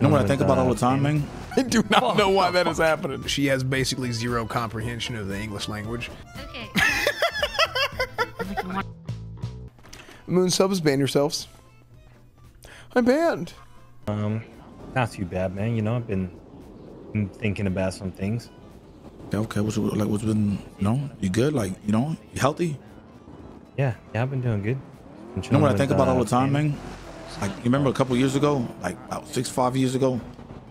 You know what I think about all the time, man? I do not know why that is happening. She has basically zero comprehension of the English language. Okay. Moon subs, ban yourselves. I'm banned. Um, not too bad, man. You know, I've been, been thinking about some things. Yeah, okay. What's like? What's been? You know, you good? Like, you know, you healthy? Yeah, yeah, I've been doing good. You know what I think with, about all uh, the time, family. man? Like, you remember a couple years ago, like about six, five years ago,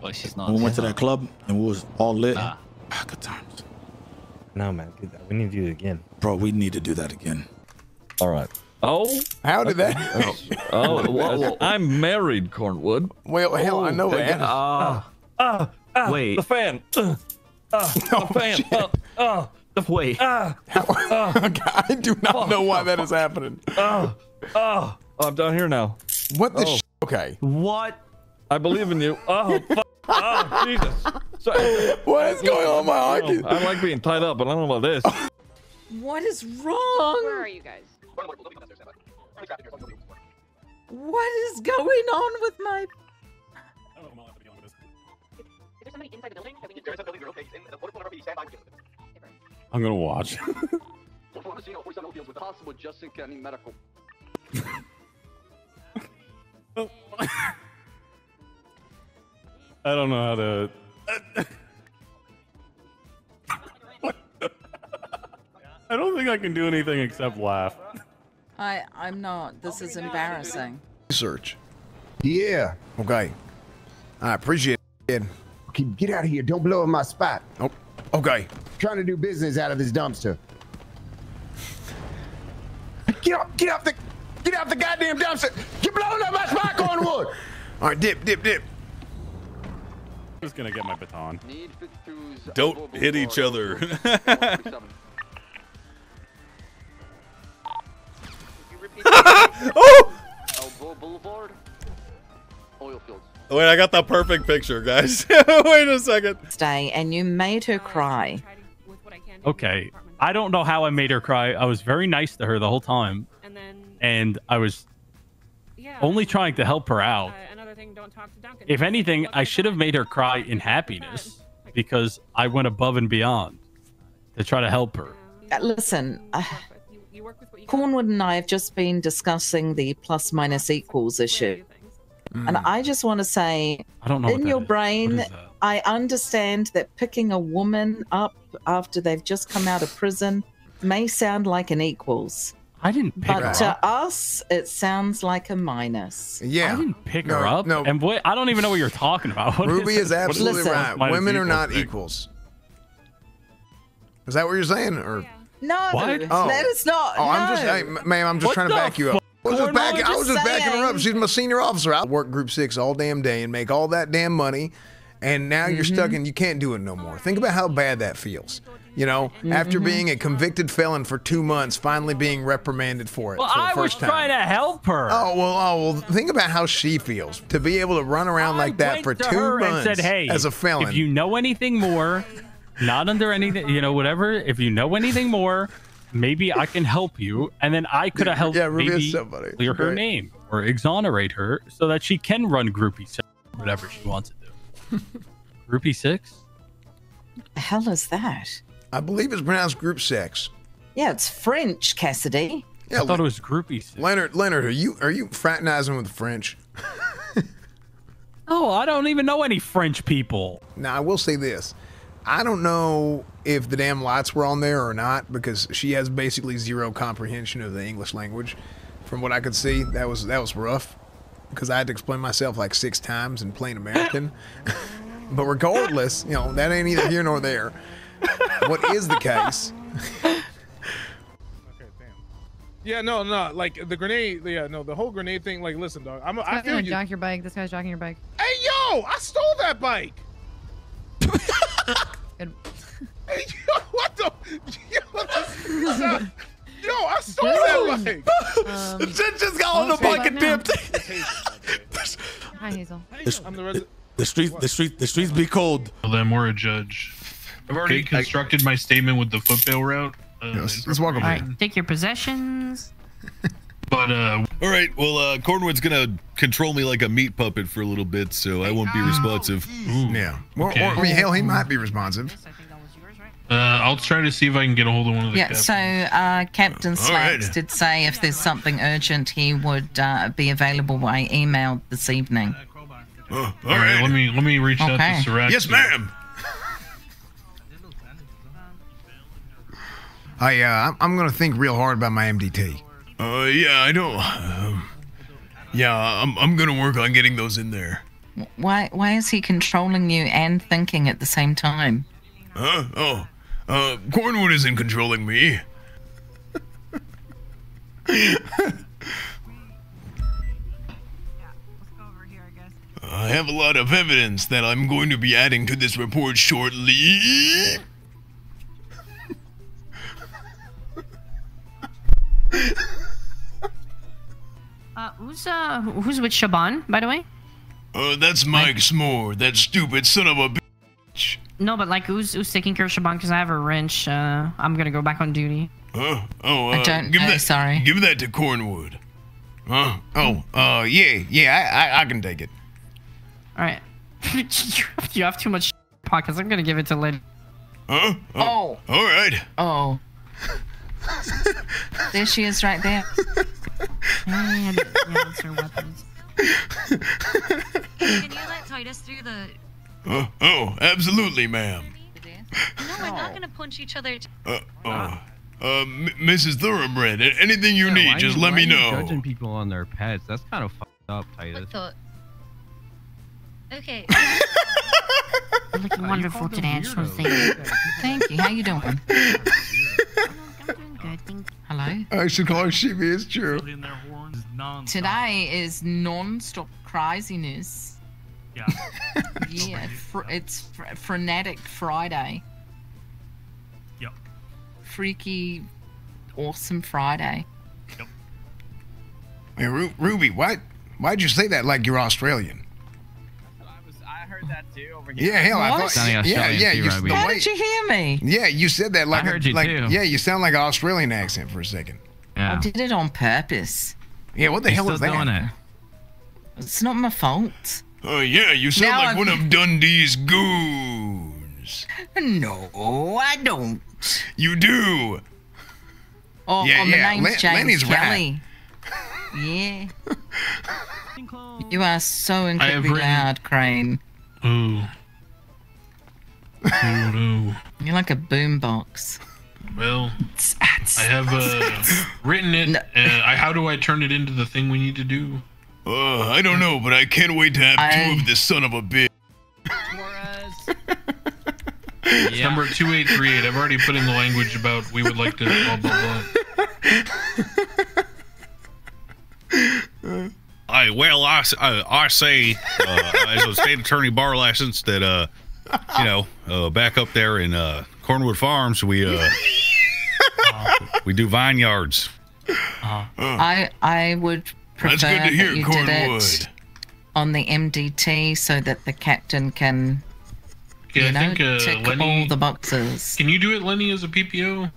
Well, she's not. we went to that club and we was all lit. Ah. Ah, good times, No, man. We need to do it again. bro. We need to do that again. All right. Oh, How did that? oh, well, I'm married, Cornwood. well, hell, I know Again, that. Ah, Ah, ah, Wait. the fan. Uh, ah, the fan. Uh, ah, the wait. ah, I do not know why that is happening. ah, ah. Oh, I'm down here now. What the? Oh. Sh- okay. What? I believe in you. Oh, fuck. oh Jesus. Sorry. What is going on, my I, hockey? don't. I like being tied up, but I don't know about this. What is wrong? Where are you guys? What is going on with my? Is there somebody inside the building that we need to? I'm gonna watch. I don't know how to. I don't think I can do anything except laugh. I I'm not. This is embarrassing. Research. Yeah. Okay. I appreciate it. Okay, get out of here. Don't blow up my spot. Oh, okay. trying to do business out of this dumpster. Get off, get off the, get out the goddamn dumpster. You're blowing up my spot, Cornwood. All right, dip, dip, dip. I'm just gonna get my baton. Don't hit each other. oh! Oil fields. Wait, I got the perfect picture, guys. Wait a second. Stay, and you made her cry. Okay. I don't know how I made her cry. I was very nice to her the whole time, And I was yeah. only trying to help her out. Uh, another thing, don't talk to Duncan. If anything, I should have made her cry in happiness because I went above and beyond to try to help her. Uh, listen, uh, You, you work with what you got. Cornwood and I have just been discussing the plus minus equals issue, and I just want to say, I don't know. in your is. brain, What is that? I understand that picking a woman up after they've just come out of prison may sound like an equals, I didn't pick but her to us, it sounds like a minus. Yeah. I didn't pick No, her up. no. And what? I don't even know what you're talking about. What Ruby this? is absolutely Listen. right. minus Women are not thing? equals. Is that what you're saying? Or No, What? Oh. that is not. oh, I'm just, hey, ma'am, I'm just What trying to back you up. I was just, Cornwood, backing, I was just just backing her up. She's my senior officer. I work Group Six all damn day and make all that damn money, and now you're Mm-hmm. stuck and you can't do it no more. Think about how bad that feels. You know, Mm-hmm. after being a convicted felon for two months, finally being reprimanded for it Well, for the I was time. trying to help her. Oh well, oh well. Think about how she feels to be able to run around like that for to two her months and said, "Hey, as a felon." if you know anything more, not under anything, you know, whatever. If you know anything more, maybe I can help you." And then I could have helped Yeah, maybe somebody. clear her Great. name or exonerate her so that she can run groupie six, whatever she wants to do. groupie six. the hell is that? I believe it's pronounced group sex. Yeah, it's French, Cassidy. Yeah, I thought it was groupie six. Leonard. Leonard, are you are you fraternizing with the French? Oh, I don't even know any French people. Now I will say this. I don't know if the damn lights were on there or not because she has basically zero comprehension of the English language. From what I could see, that was that was rough because I had to explain myself like six times in plain American. but regardless, you know that ain't either here nor there. What is the case? Yeah, no, no, like the grenade. Yeah, no, the whole grenade thing. Like, listen, dog. I'm. I I feel feel you. jock your bike. This guy's jocking your bike. Hey, yo, I stole that bike. Good. Hey, yo, what the? Yo, what the- yo I stole that bike. Um, Shit just got on the bike and Now. dipped. hi, Hazel. I'm the res- The streets, the streets, the streets be cold. Then we're a judge. I've already Okay, I- constructed my statement with the footbill route. Uh, Yes, let's walk over preparation. here. Take your possessions. But uh, All right. Well, uh, Cornwood's gonna control me like a meat puppet for a little bit, so I won't be responsive. Yeah. Or, Okay. or I mean, hell, he might be responsive. uh, I'll try to see if I can get a hold of one of the Yeah, captains. so uh, Captain Slacks right. did say if there's something urgent, he would uh, be available by email this evening. Oh, all All right, let me let me reach out to Sirac. Yes, ma'am. I, uh, I'm- I'm gonna think real hard about my MDT. Uh, yeah, I don't. Um, yeah, I'm, I'm gonna work on getting those in there. Why, why is he controlling you and thinking at the same time? Huh? Oh, uh, Cornwood isn't controlling me. I have a lot of evidence that I'm going to be adding to this report shortly. Who's uh, who's with Shaban, by the way? Uh, that's Mike S'more, that stupid son of a bitch. No, but like, who's who's taking care of Shaban? Because I have a wrench. Uh, I'm gonna go back on duty. Huh? Oh, uh, I don't give know, that, sorry. Give that to Cornwood. Huh? Oh, uh, yeah, yeah, I, I, I can take it. All right. you have too much pockets. I'm gonna give it to Lynn. Huh? Oh, All right. oh. there she is right there. yeah, that's her weapons. Can you let Titus through the? Uh, oh, absolutely, ma'am. No, we're not gonna punch each other. Uh, uh, uh, M- Mrs. Thoroughbred, anything you need, just let me know. Judging people on their pets. That's kind of fucked up, Titus. What the? Okay. You're looking wonderful called them today. I just want to weirdos. say Thank you. How you doing I should call her Shivy, it's true. Today is non-stop craziness. Yeah. Yeah, fr- it's fr- frenetic Friday. Yep. Freaky, awesome Friday. Hey, Ru- Ruby, why, why'd you say that like you're Australian? I heard that too over here. Yeah, hell, I thought. Sounding Yeah, Australian yeah, too, you, Ruby. the How way- did you hear me? Yeah, you said that like I heard a, you like too. yeah, you sound like an Australian accent for a second. I did it on purpose. Yeah, what the You're hell still is that? doing it. It's not my fault. Oh, yeah, you sound Now like I'm- one of Dundee's goons. No, I don't. You do. Oh, Yeah, oh, my yeah, name's Len- James Lenny's right. Kelly. Yeah. You are so have incredibly written- loud, Crane. Ooh. Ooh, ooh. You're like a boombox. Well, I have uh, written it. No. Uh, I, how do I turn it into the thing we need to do? Uh, I don't know, but I can't wait to have I- two of this son of a bitch. Number 2838. I've already put in the language about we would like to blah, blah, blah. I well, I, s- I, I say uh, as a state attorney bar license that uh, you know, uh, back up there in uh, Cornwood Farms, we uh, we do vineyards. I I would prefer That's good to hear, that you did Cornwood. it on the MDT so that the captain can, Yeah, you I know, think uh, tick Lenny. all the boxes. Can you do it, Lenny, as a PPO?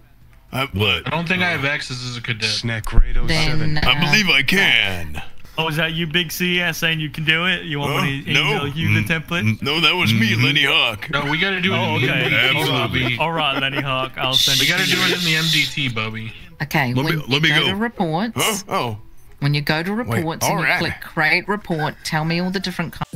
I, what? I don't think I have access as a cadet. Then I uh, believe I can. Oh, is that you, Big C? Yeah, saying you can do it? You want Huh? me to No. email you the mm. template? Mm. No, that was me, mm-hmm. Lenny Hawk. No, we gotta do it Oh, in the okay. MDT, Bobby. All right, Lenny Hawk. I'll send We it gotta do it in the MDT, Bobby. okay, Let when me- you let me go, go. to reports, Huh? Oh. when you go to reports and you right. click create report, tell me all the different kinds